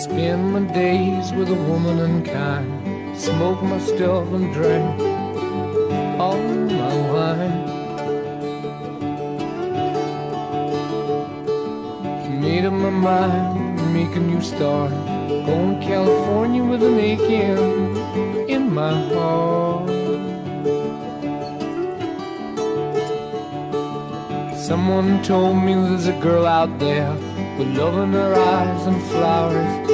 Spend my days with a woman unkind. Smoke my stuff and drink all my wine. Made up my mind, make a new start. Going to California with an aching in my heart. Someone told me there's a girl out there with love in her eyes and flowers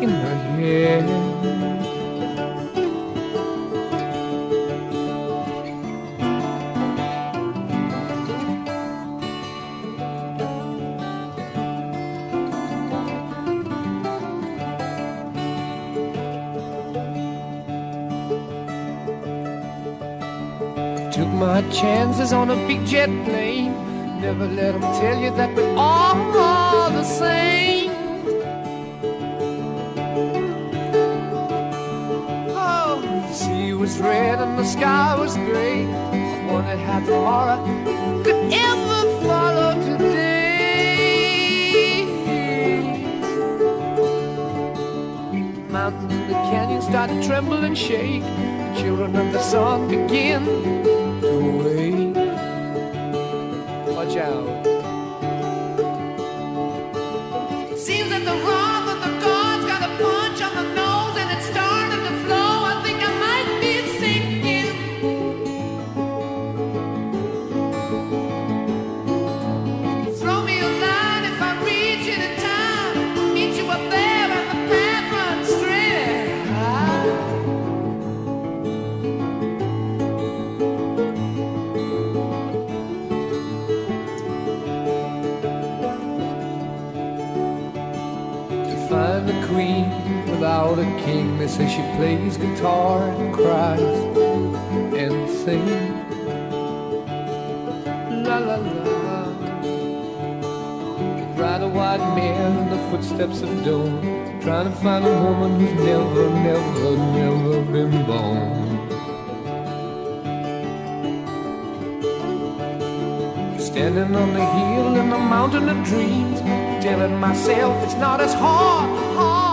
in her hair. Took my chances on a big jet plane. Never let them tell you that we're all sky was gray. I wondered how tomorrow could ever follow today. Mountains in the canyon start to tremble and shake. The children of the sun begin to wake. Watch out. A queen without a king. They say she plays guitar and cries and sings. La la la. Ride a white mare in the footsteps of dawn. Trying to find a woman who's never, never, never been born. Standing on the hill in the mountain of dreams, Killing myself it's not as hard. hard.